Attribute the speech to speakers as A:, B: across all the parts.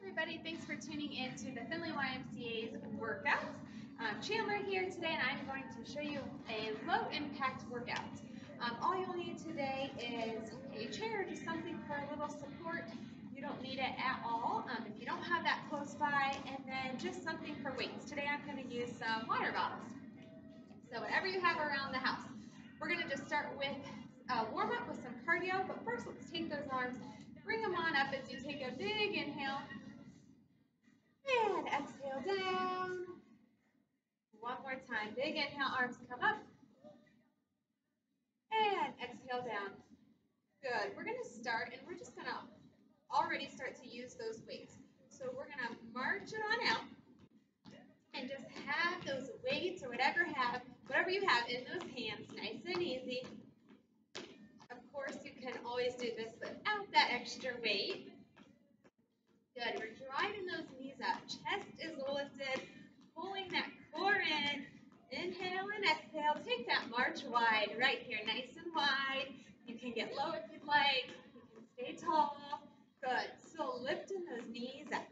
A: everybody. Thanks for tuning in to the Findlay YMCA's workouts. Um, Chandler here today, and I'm going to show you a low impact workout. Um, all you'll need today is a chair, just something for a little support. You don't need it at all um, if you don't have that close by, and then just something for weights. Today I'm going to use some water bottles. So whatever you have around the house. We're going to just start with a warm up with some cardio, but first let's take those arms, bring them on up as you take a big inhale and exhale down. One more time. Big inhale, arms come up. And exhale down. Good. We're going to start, and we're just going to already start to use those weights. So we're going to march it on out and just have those weights or whatever have whatever you have in those hands, nice and easy. Of course, you can always do this without that extra weight. Good. We're driving those knees up. Chest is lifted. Pulling that core in. Inhale and exhale. Take that march wide right here. Nice and wide. You can get low if you'd like. You can stay tall. Good. So lifting those knees up.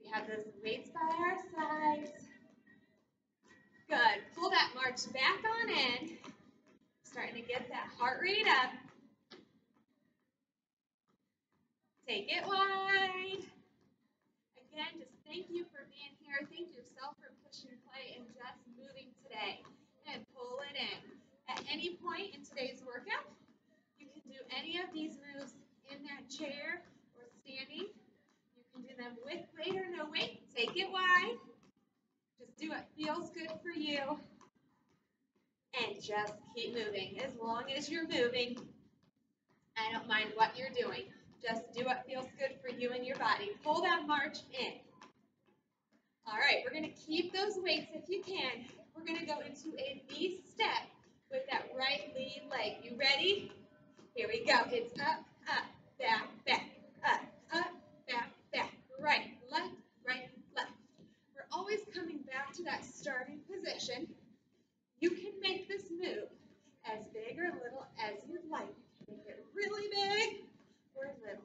A: We have those weights by our sides. Good. Pull that march back on in. Starting to get that heart rate up. Take it wide. Thank you for being here. Thank yourself for pushing play and just moving today. And pull it in. At any point in today's workout, you can do any of these moves in that chair or standing. You can do them with weight or no weight. Take it wide. Just do what feels good for you. And just keep moving. As long as you're moving, I don't mind what you're doing. Just do what feels good for you and your body. Pull that march in. We're going to keep those weights if you can. We're going to go into a V step with that right lead leg. You ready? Here we go. It's up, up, back, back, up, up, back, back, right, left, right, left. We're always coming back to that starting position. You can make this move as big or little as you'd like. You can make it really big or little.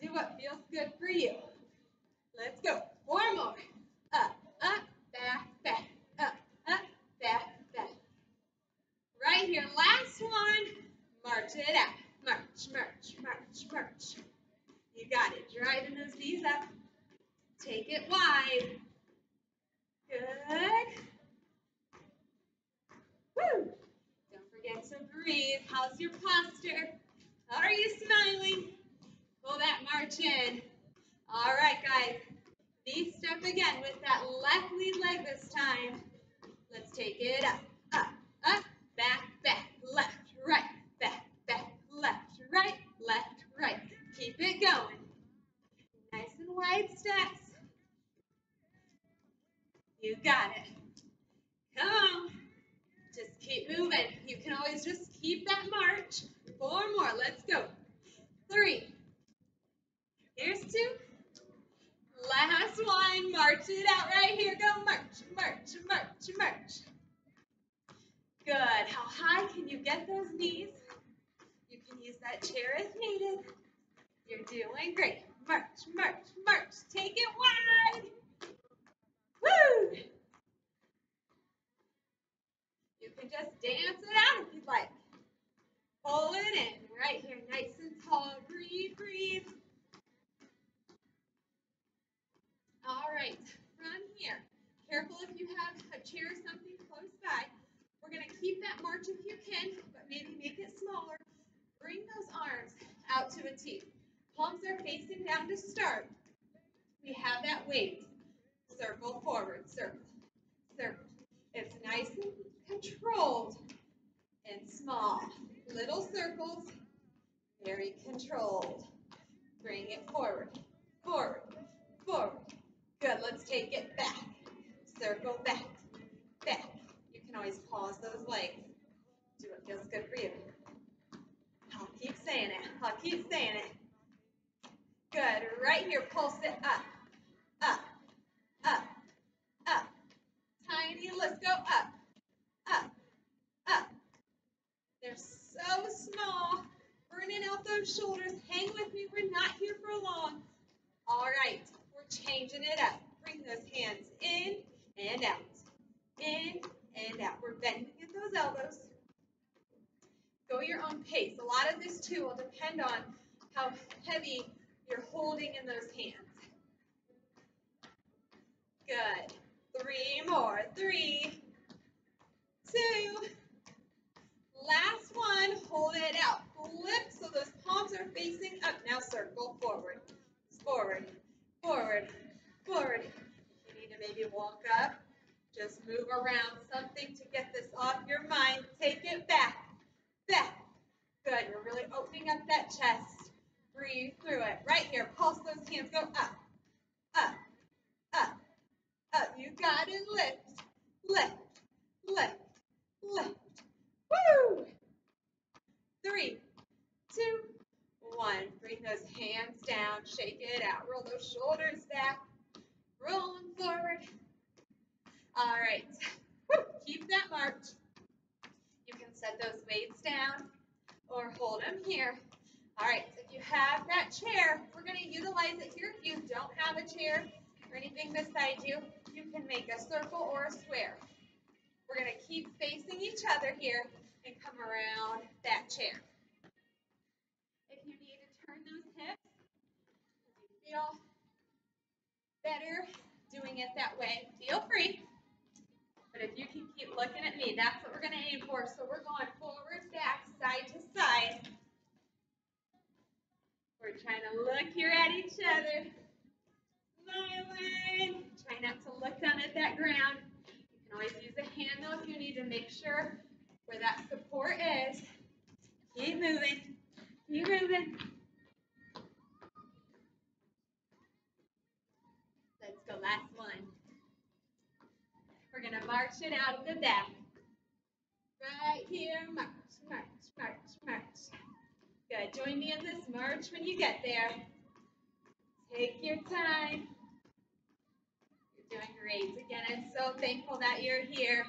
A: Do what feels good for you. Let's go. Four more. Up, up, back, back, up, up, back, back. Right here, last one. March it out. March, march, march, march. You it. Those knees up. Take it wide. Good. Woo. Don't forget to breathe. How's your posture? How Are you smiling? Pull that march in. All right, guys. Knee step again with that left lead leg this time. Let's take it up, back, back, left, right, back, back, left, right, left, right. Keep it going. Nice and wide steps. You got it. Come on. Just keep moving. You can always just keep that march. Four more. Let's go. Three. Here's two. Last one. March it out right here. Go march, march, march, march. Good. How high can you get those knees? You can use that chair if needed. You're doing great. March, march, march. Take it wide. Woo! You can just dance it out if you'd like. Pull it in right here, nice and tall. Breathe, breathe. All right, from here, careful if you have a chair or something close by. We're going to keep that march if you can, but maybe make it smaller. Bring those arms out to a T. Palms are facing down to start. We have that weight. Circle forward, circle, circle. It's nice and controlled and small. Little circles, very controlled. Bring it forward, forward, forward. Good, let's take it back. Circle back, back. You can always pause those legs. Feels good for you. I'll keep saying it. I'll keep saying it. Good. Right here, pulse it up, up, up, up. Tiny, let's go up, up, up. They're so small. Burning out those shoulders. Hang with me. We're not here for long. All right. We're changing it up. Bring those hands in and out, in and out. We're bending Go your own pace. A lot of this too will depend on how heavy you're holding in those hands. Good. Three more. Three, two, last one. Hold it out. Flip so those palms are facing up. Now circle forward, forward, forward, forward. You need to maybe walk up. Just move around something to get this off your mind. Take it back. Back. Good. We're really opening up that chest. Breathe through it. Right here. Pulse those hands. Go up. Up. Up. Up. You got it. Lift. Lift. Lift. Lift. Woo! Three, two, one. Bring those hands down. Shake it out. Roll those shoulders back. Rolling forward. All right. Woo. Keep that march. You can set those weights here. All right, so if you have that chair, we're going to utilize it here. If you don't have a chair or anything beside you, you can make a circle or a square. We're going to keep facing each other here and come around that chair. If you need to turn those hips, if you feel better doing it that way, feel free. But if you can keep looking at me, that's what we're going to aim for. So we're going forward, back, side to side. We're trying to look here at each other. Smiling. Try not to look down at that ground. You can always use a hand though if you need to make sure where that support is. Keep moving. Keep moving. Let's go, last one. We're gonna march it out of the back. Right here, march, march, march, march. Good, join me in this march when you get there. Take your time. You're doing great. Again, I'm so thankful that you're here.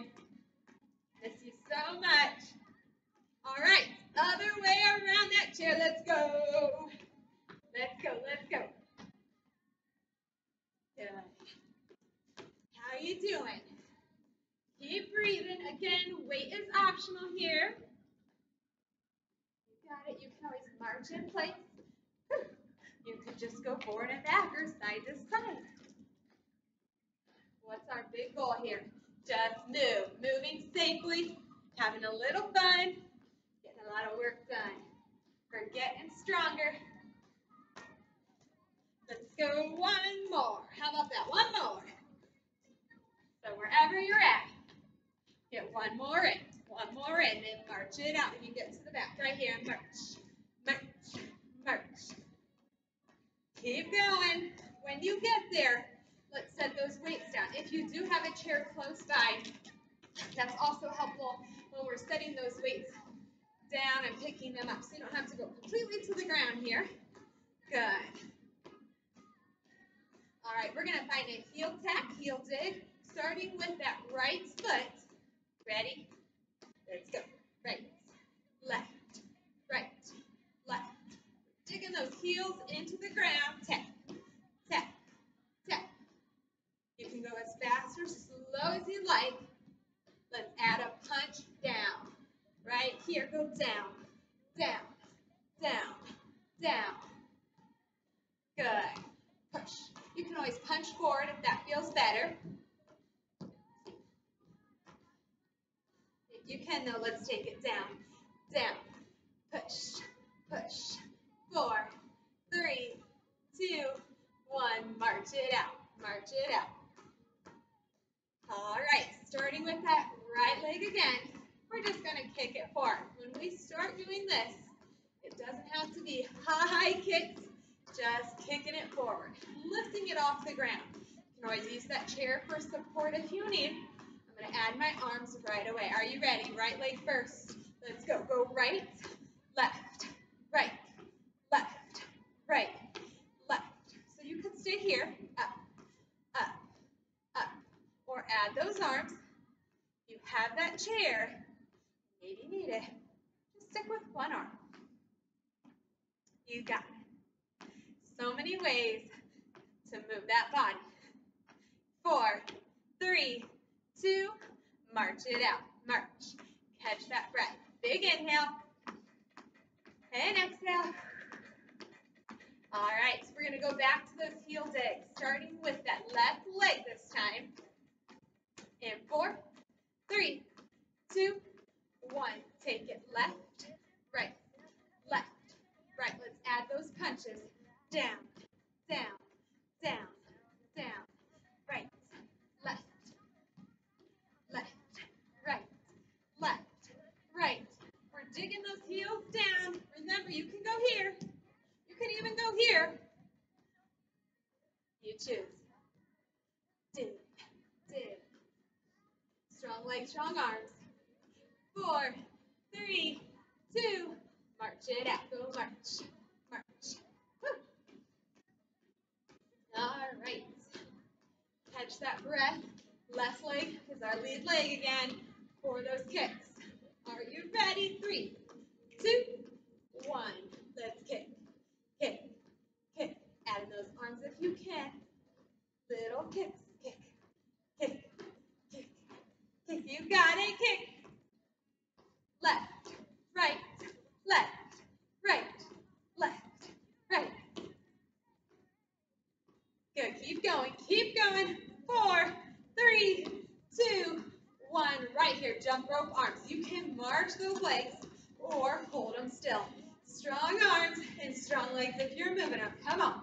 A: Miss you so much. All right, other way around that chair. Let's go. Let's go, let's go. Good. How you doing? Keep breathing. Again, weight is optional here. You can always march in place. You could just go forward and back or side to side. What's our big goal here? Just move. Moving safely, having a little fun, getting a lot of work done. We're getting stronger. Let's go one more. How about that? One more. So wherever you're at, get one more in. One more in, then march it out. When you get to the back right here. March, march, march. Keep going. When you get there, let's set those weights down. If you do have a chair close by, that's also helpful when we're setting those weights down and picking them up. So you don't have to go completely to the ground here. Good. All right, we're gonna find a heel tap, heel dig, starting with that right foot. Ready? Let's go. Right, left, right, left. Digging those heels into the ground. Tap, tap, tap. You can go as fast or slow as you like. Let's add a punch down. Right here, go down, down, down, down. Good. Push. You can always punch forward if that feels better. You can, though, let's take it down, down, push, push. Four, three, two, one. March it out, march it out. All right, starting with that right leg again, we're just gonna kick it forward. When we start doing this, it doesn't have to be high kicks, just kicking it forward, lifting it off the ground. You can always use that chair for support if you need. I'm gonna add my arms right away. Are you ready? Right leg first. Let's go. Go right, left, right, left, right, left. So you could stay here, up, up, up, or add those arms. You have that chair, maybe need it. Just stick with one arm. You got it. So many ways to move that body. Four, three, two, march it out. March. Catch that breath. Big inhale. And exhale. All right, so we're gonna go back to those heel digs, starting with that left leg this time. In four, three, two, one. Take it left, right, left, right. Let's add those punches. Down, down, down, down, here. You can even go here. You choose. Dig, dig. Strong legs, strong arms. Four, three, two, march it out. Go march, march. Woo. All right. Catch that breath. Left leg is our lead leg again for those kicks. Are you ready? Three, two, one. Let's kick, kick, kick. Add those arms if you can. Little kicks, kick, kick, kick, kick. You got it, kick. Left, right, left, right, left, right. Good, keep going, keep going. Four, three, two, one. Right here, jump rope arms. You can march those legs or hold them still. Strong arms and strong legs if you're moving them. Come on.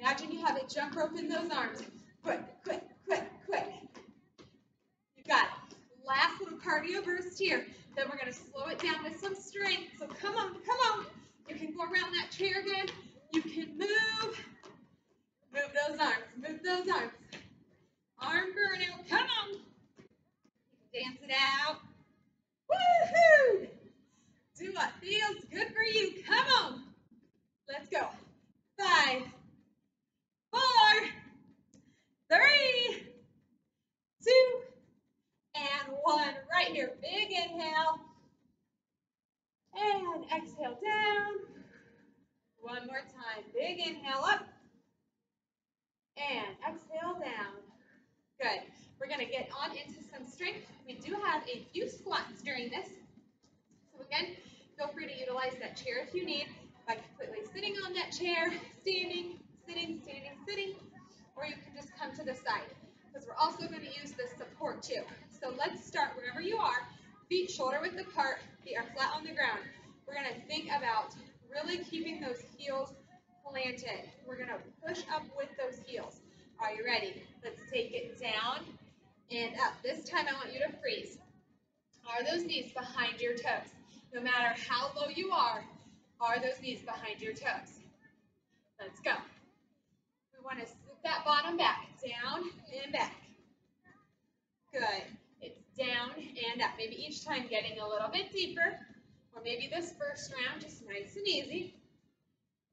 A: Imagine you have a jump rope in those arms. Quick, quick, quick, quick. You got it. Last little cardio burst here. Then we're going to slow it down with some strength. So come on, come on. You can go around that chair again. You can move. Move those arms. Move those arms. Arm burnout. Come on. You can dance it out. Woohoo! Do what feels good for you. Come on. Let's go. Five, four, three, two, and one. Right here. Big inhale. And exhale down. One more time. Big inhale up. And exhale down. Good. We're going to get on into some strength. We do have a few squats during this. So again, feel free to utilize that chair if you need by completely sitting on that chair, standing, sitting, standing, sitting, or you can just come to the side because we're also going to use this support too. So let's start wherever you are, feet shoulder width apart, feet are flat on the ground. We're going to think about really keeping those heels planted. We're going to push up with those heels. Are you ready? Let's take it down and up. This time I want you to freeze. Are those knees behind your toes? No matter how low you are, are those knees behind your toes? Let's go. We want to slip that bottom back, down and back. Good. Down and up. Maybe each time getting a little bit deeper, or maybe this first round just nice and easy.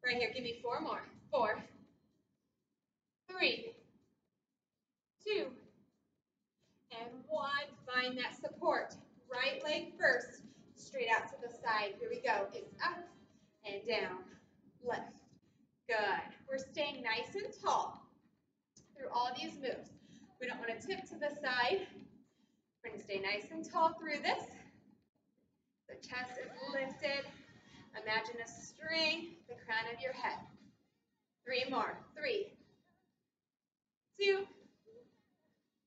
A: Right here, give me four more. Four, three, two, and one. Find that support. Right leg first, straight out to the side. Here we go. It's up and down, left. Good. We're staying nice and tall through all these moves. We don't want to tip to the side. We're going to stay nice and tall through this. The chest is lifted. Imagine a string, the crown of your head. Three more. Three, two,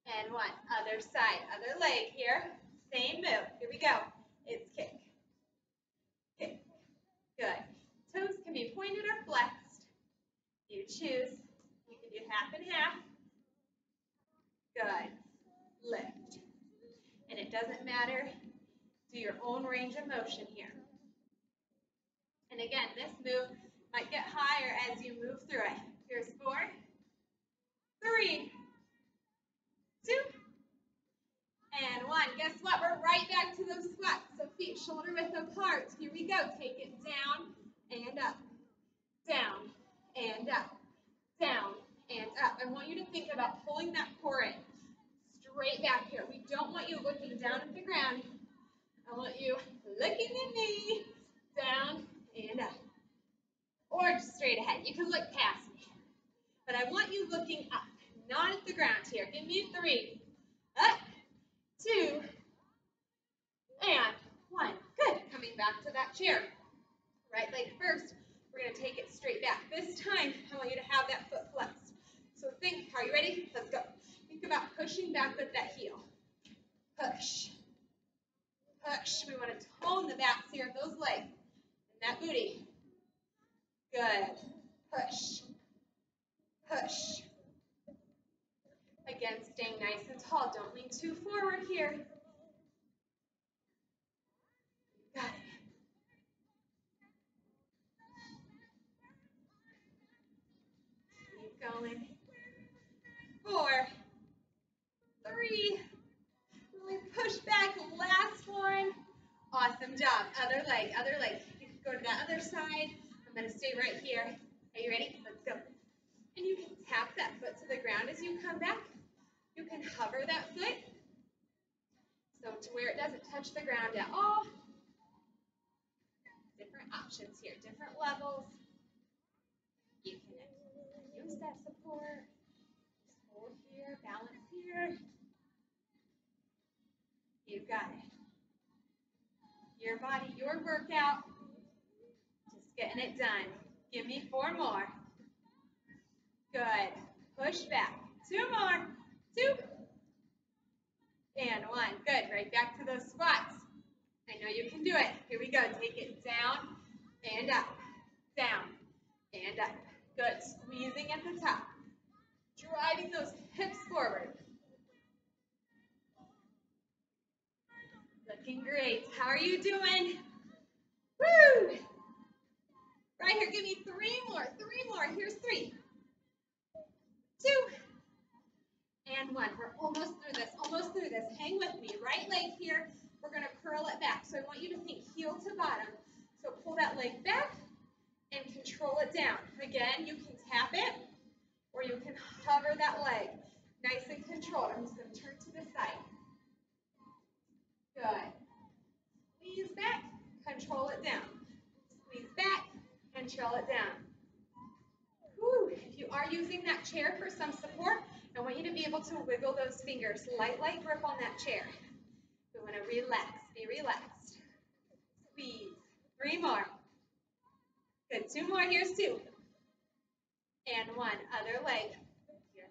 A: and one. Other side, other leg here. Same move. Here we go. It's kick. Kick. Good. Toes can be pointed or flexed. You choose. You can do half and half. Good. Lift. And it doesn't matter. Do your own range of motion here. And again, this move might get higher as you move through it. Here's four, three, two, and one. Guess what? We're right back to those squats. So feet shoulder width apart. Here we go. Take it down and up, down and up, down and up. I want you to think about pulling that core in straight back here. We don't want you looking down at the ground. I want you looking at me, down and up. Or just straight ahead. You can look past me. But I want you looking up, not at the ground here. Give me three. Up, two, and one. Good. Coming back to that chair. Right leg first. We're going to take it straight back. This time, I want you to have that foot flexed. So think, are you ready? Let's go. About pushing back with that heel. Push. Push. We want to tone the backs here of those legs and that booty. Good. Push. Push. Again, staying nice and tall. Don't lean too forward here. Got it. Keep going. Four, three, really push back. Last one. Awesome job. Other leg, other leg. You can go to that other side. I'm going to stay right here. Are you ready? Let's go. And you can tap that foot to the ground as you come back. You can hover that foot so to where it doesn't touch the ground at all. Different options here, different levels. You can use that support. Just hold here, balance here. You got it. Your body, your workout. Just getting it done. Give me four more. Good. Push back. Two more. Two. And one. Good. Right back to those squats. I know you can do it. Here we go. Take it down and up. Down and up. Good. Squeezing at the top. Driving those hips forward. Looking great. How are you doing? Woo! Right here, give me three more, three more. Here's three, two, and one. We're almost through this, almost through this. Hang with me. Right leg here, we're going to curl it back. So I want you to think heel to bottom. So pull that leg back and control it down. Again, you can tap it or you can hover that leg. Nice and controlled. I'm just going to turn to the side. Good. Squeeze back, control it down. Squeeze back, control it down. Whew. If you are using that chair for some support, I want you to be able to wiggle those fingers. Light, light grip on that chair. We want to relax. Be relaxed. Squeeze. Three more. Good. Two more. Here's two. And one. Other leg. Here.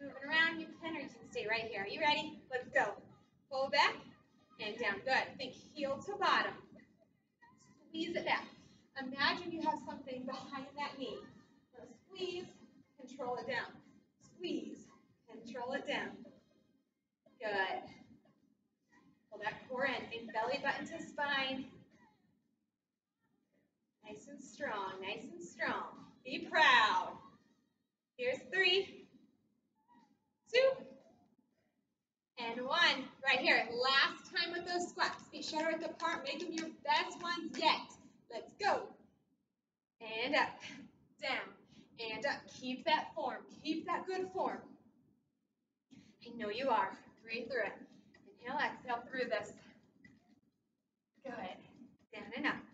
A: Moving around, you can, or you can stay right here. Are you ready? Let's go. Pull back and down. Good. Think heel to bottom. Squeeze it back. Imagine you have something behind that knee. Squeeze, control it down. Squeeze, control it down. Good. Pull that core in. Think belly button to spine. Nice and strong, nice and strong. Be proud. Here's three, two, and one. Right here. Last time with those squats. Be shoulder width apart. Make them your best ones yet. Let's go. And up, down, and up. Keep that form. Keep that good form. I know you are. Breathe through it. Inhale, exhale through this. Good. Down and up.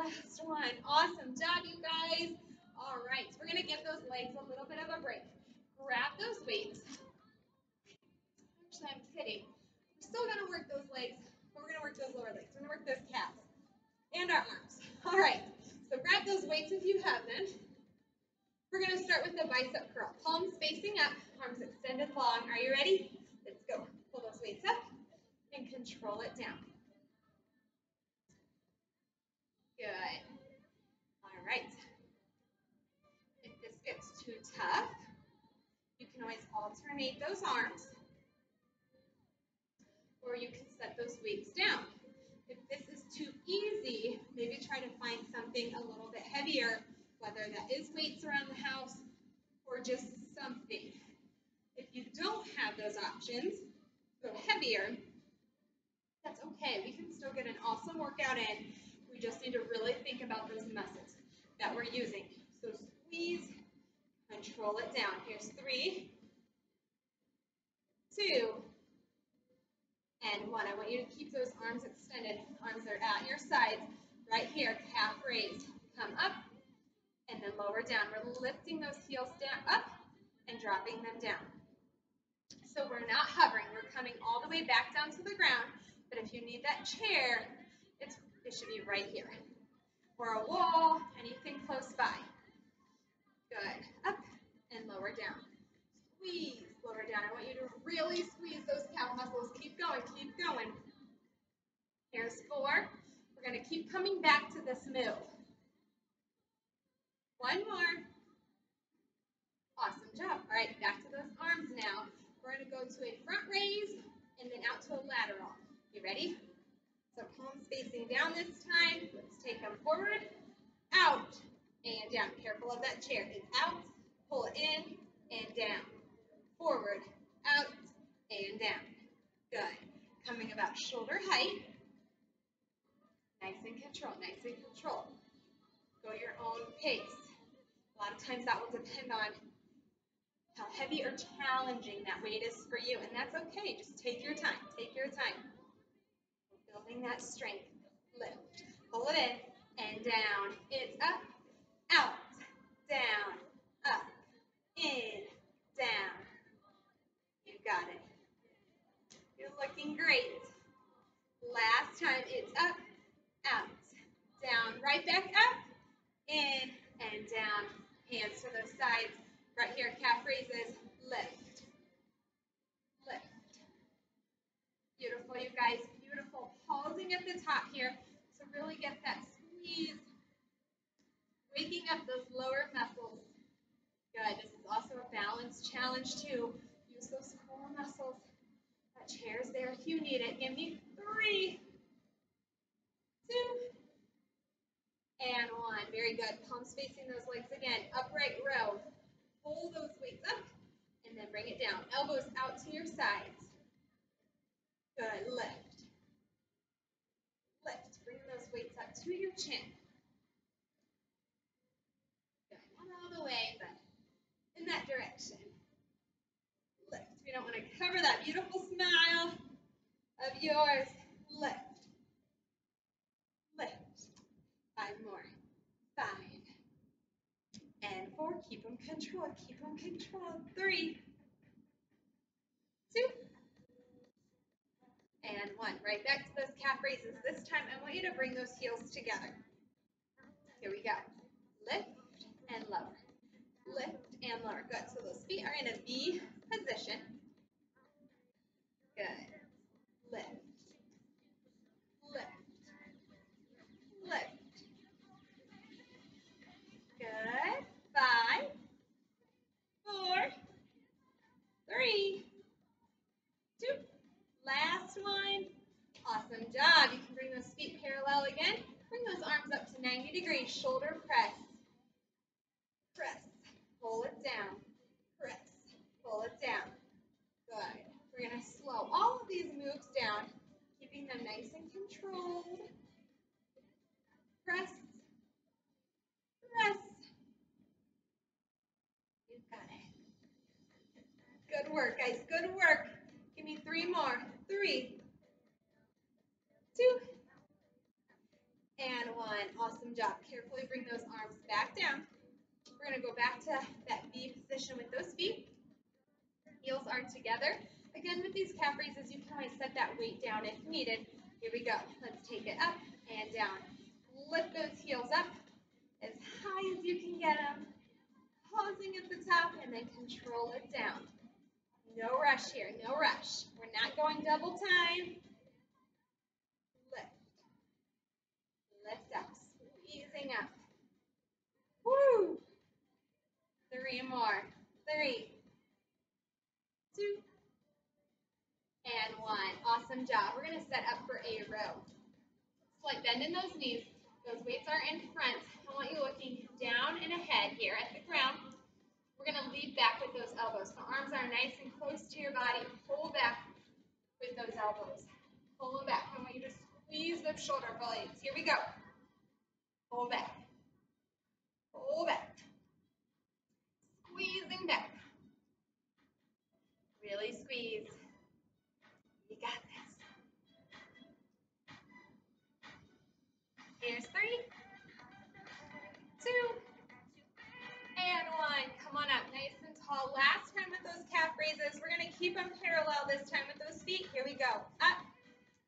A: Last one. Awesome job, you guys. All right, so we're gonna give those legs a little bit of a break. Grab those weights. Actually, I'm kidding. We're still gonna work those legs, but we're gonna work those lower legs. We're gonna work those calves and our arms. All right, so grab those weights if you have them. We're gonna start with the bicep curl. Palms facing up, arms extended long. Are you ready? Let's go. Pull those weights up and control it down. Good. All right. If this gets too tough, you can always alternate those arms, or you can set those weights down. If this is too easy, maybe try to find something a little bit heavier, whether that is weights around the house or just something. If you don't have those options, go heavier, that's okay. We can still get an awesome workout in. Need to really think about those muscles that we're using. So squeeze, control it down. Here's three, two, and one. I want you to keep those arms extended. Arms are at your sides. Right here, calf raised. Come up and then lower down. We're lifting those heels up and dropping them down. So we're not hovering. We're coming all the way back down to the ground. But if you need that chair, it should be right here. Or a wall, anything close by. Good. Up and lower down. Squeeze, lower down. I want you to really squeeze those calf muscles. Keep going, keep going. Here's four. We're going to keep coming back to this move. One more. Awesome job. All right, back to those arms now. We're going to go to a front raise and then out to a lateral. You ready? So palms facing down this time. Let's take them forward, out, and down. Careful of that chair. It's out, pull it in, and down. Forward, out, and down. Good. Coming about shoulder height. Nice and control, nice and control. Go your own pace. A lot of times that will depend on how heavy or challenging that weight is for you, and that's okay. Just take your time, take your time. Building that strength. Lift, pull it in, and down. It's up, out, down, up, in, down. You got it. You're looking great. Last time, it's up, out, down, right back up, in, and down. Hands to the sides. Right here, calf raises, lift, lift. Beautiful, you guys. At the top here to really get that squeeze. Waking up those lower muscles. Good, this is also a balance challenge too. Use those core muscles. That chair's there if you need it. Give me three, two, and one. Very good. Palms facing those legs again. Upright row. Pull those weights up and then bring it down. Elbows out to your sides. Good. Lift. Bring those to your chin. Good. Not all the way, but in that direction. Lift. We don't want to cover that beautiful smile of yours. Lift. Lift. Five more. Five. And four. Keep them controlled. Keep them controlled. Three. Two. And one. Right back to those calf raises. This time I want you to bring those heels together. Here we go. Lift and lower. Lift and lower. Good. So those feet are in a V position. Job. You can bring those feet parallel again. Bring those arms up to 90 degrees. Shoulder press. Press. Pull it down. Press. Pull it down. Good. We're going to slow all of these moves down, keeping them nice and controlled. Press. Press. You got it. Good work, guys. Good work. Give me three more. Three, two, and one. Awesome job. Carefully bring those arms back down. We're going to go back to that V position with those feet. Heels are together. Again, with these calf raises, you can always set that weight down if needed. Here we go. Let's take it up and down. Lift those heels up as high as you can get them. Pausing at the top and then control it down. No rush here, no rush. We're not going double time. Lift. Lift squeezing up. Woo! Three more. Three, two, and one. Awesome job. We're going to set up for a row. Slight bend in those knees. Those weights are in front. I want you looking down and ahead here at the ground. We're going to lead back with those elbows. The arms are nice and close to your body. Pull back with those elbows. Pull them back. I want you to squeeze those shoulder blades. Here we go. Pull back. Pull back. Squeezing back. Really squeeze. You got this. Here's three, two, and one. Come on up, nice and tall. Last time with those calf raises, we're gonna keep them parallel this time with those feet. Here we go. Up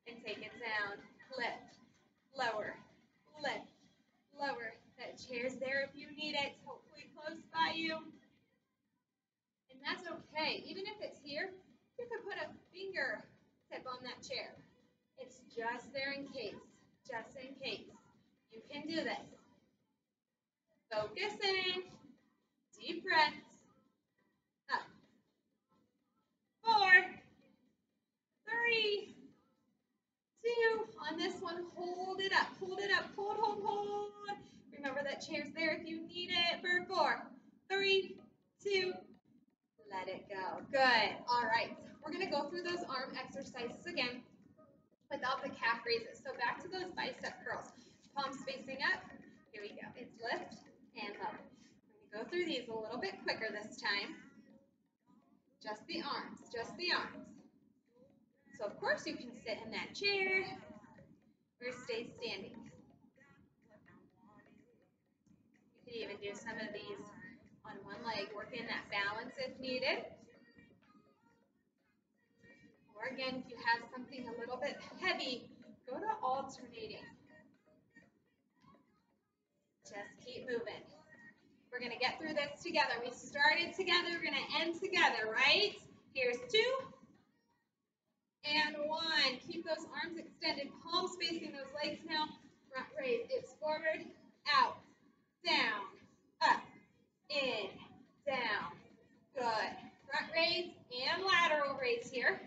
A: and take it down. Lift, lower, lift, lower. That chair's there if you need it, It's hopefully close by you. And that's okay. Even if it's here, you could put a finger tip on that chair. It's just there in case, just in case. You can do this. Focus in, deep breaths. Up. Four, three, two. On this one, hold it up, hold it up, hold, hold, hold. Remember that chair's there if you need it for four, three, two, let it go. Good. All right. We're going to go through those arm exercises again without the calf raises. So back to those bicep curls. Palms facing up. Here we go. It's lift and lower. We're going to go through these a little bit quicker this time. Just the arms. Just the arms. So of course you can sit in that chair or stay standing. Even do some of these on one leg, working that balance if needed. Or again, if you have something a little bit heavy, go to alternating. Just keep moving. We're going to get through this together. We started together, we're going to end together, right? Here's two. And one. Keep those arms extended, palms facing those legs now. Front raise. It's forward, out down, in, down. Good. Front raise and lateral raise here.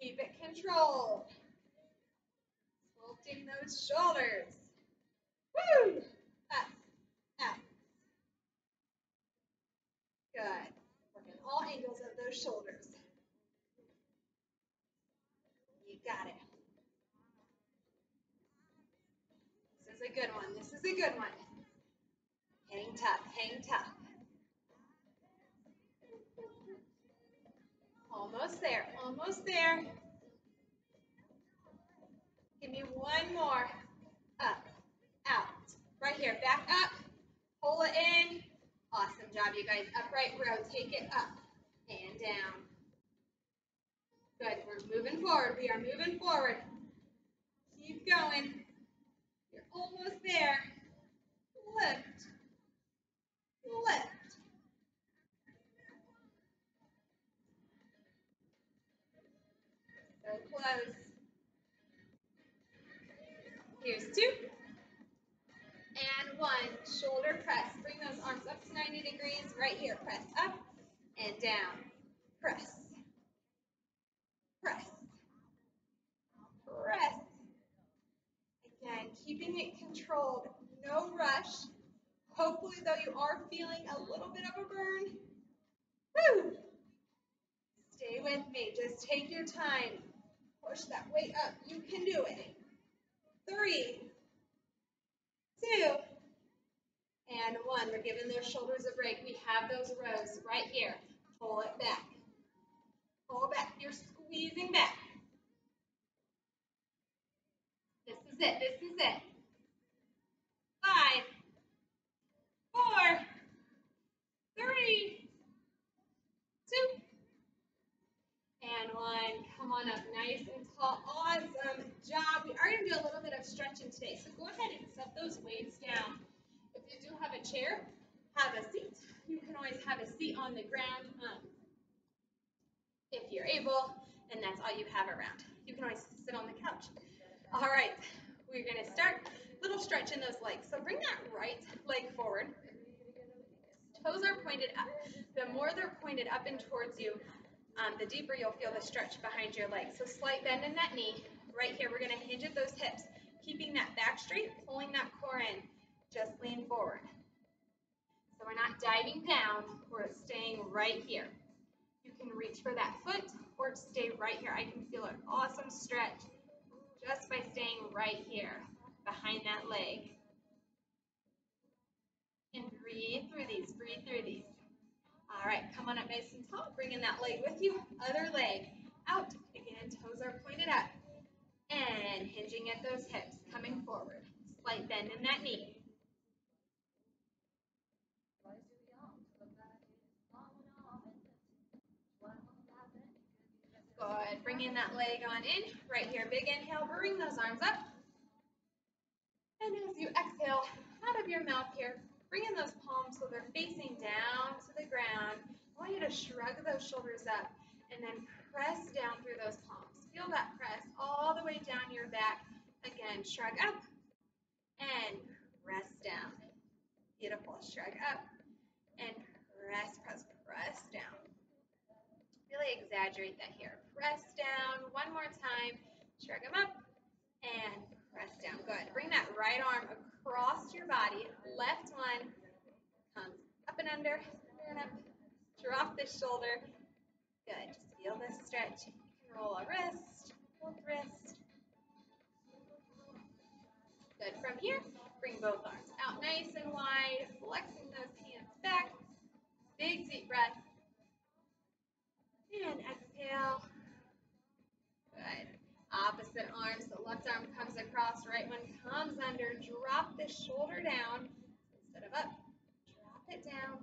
A: Keep it controlled. Sculpting those shoulders. Woo! Up, up. Good. Working all angles of those shoulders. You got it. This is a good one. This is a good one. Hang tough, hang tough. Almost there, almost there. Give me one more. Up, out. Right here, back up. Pull it in. Awesome job, you guys. Upright row, take it up and down. Good, we're moving forward. We are moving forward. Keep going. You're almost there. Lift. Lift. So close. Here's two. And one. Shoulder press. Bring those arms up to 90 degrees. Right here. Press up and down. Press. Press. Press. Again, keeping it controlled, no rush. Hopefully, though, you are feeling a little bit of a burn. Woo! Stay with me. Just take your time. Push that weight up. You can do it. Three, two, and one. We're giving those shoulders a break. We have those rows right here. Pull it back. Pull back. You're squeezing back. This is it. This is it. Five, four, three, two, and one. Come on up nice and tall. Awesome job. We are going to do a little bit of stretching today. So go ahead and set those weights down. If you do have a chair, have a seat. You can always have a seat on the ground um, if you're able, and that's all you have around. You can always sit on the couch. All right, we're gonna start little stretch in those legs. So bring that right leg forward. Toes are pointed up. The more they're pointed up and towards you, um, the deeper you'll feel the stretch behind your legs. So slight bend in that knee. Right here, we're gonna hinge at those hips, keeping that back straight, pulling that core in. Just lean forward. So we're not diving down, we're staying right here. You can reach for that foot or stay right here. I can feel an awesome stretch just by staying right here behind that leg. And breathe through these, breathe through these. All right, come on up nice and tall. Bring in that leg with you. Other leg out. Again, toes are pointed up. And hinging at those hips, coming forward. Slight bend in that knee. Good. Bringing that leg on in. Right here. Big inhale. Bring those arms up. And as you exhale out of your mouth here, bring in those palms so they're facing down to the ground. I want you to shrug those shoulders up and then press down through those palms. Feel that press all the way down your back. Again, shrug up and press down. Beautiful. Shrug up and press, press, press down. Really exaggerate that here. Press down one more time. Shrug them up and press down. Good. Bring that right arm across your body. Left one comes up and under, and up. Drop the shoulder. Good. Just feel this stretch. Roll a wrist, both wrist. Good. From here, bring both arms out nice and wide, flexing those hands back. Big deep breath. And exhale. Good. Opposite arm, so left arm comes across, right one comes under. Drop the shoulder down instead of up. Drop it down.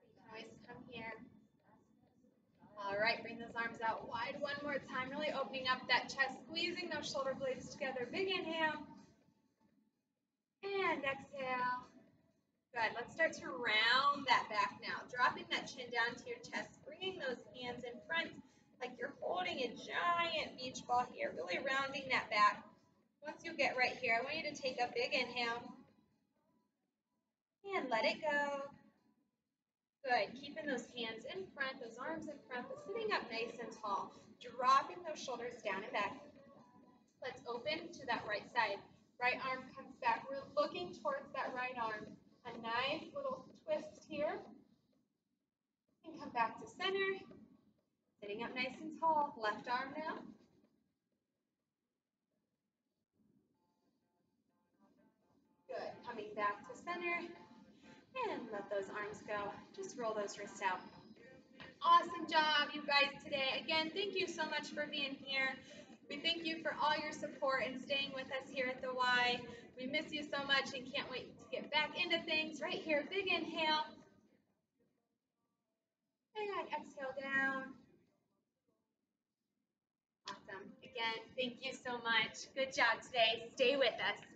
A: You can always come here. All right, bring those arms out wide one more time, really opening up that chest, squeezing those shoulder blades together. Big inhale. And exhale. Good. Let's start to round that back now. Dropping that chin down to your chest, bringing those hands in front like you're holding a giant beach ball here, really rounding that back. Once you get right here, I want you to take a big inhale and let it go. Good. Keeping those hands in front, those arms in front, but sitting up nice and tall. Dropping those shoulders down and back. Let's open to that right side. Right arm comes back. We're looking towards that right arm a nice little twist here. And come back to center. Sitting up nice and tall. Left arm now. Good. Coming back to center. And let those arms go. Just roll those wrists out. Awesome job, you guys, today. Again, thank you so much for being here. We thank you for all your support and staying with us here at the Y. We miss you so much and can't wait to get back into things. Right here, big inhale. And exhale down. Awesome. Again, thank you so much. Good job today. Stay with us.